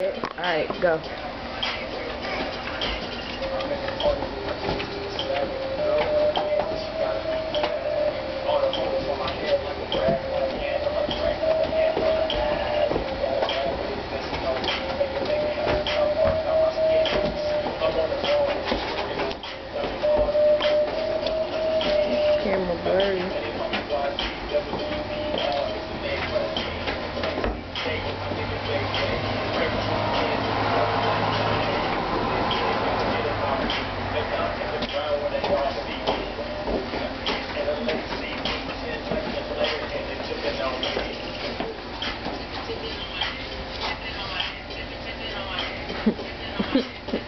Alright, go. Camera blurry. You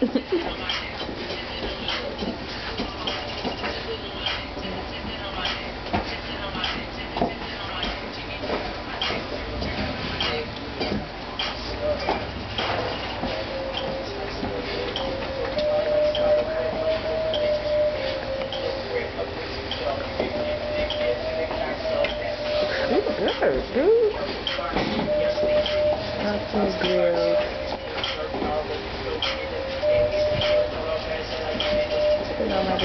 good, dude. Nothing grilled.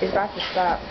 It's about to stop.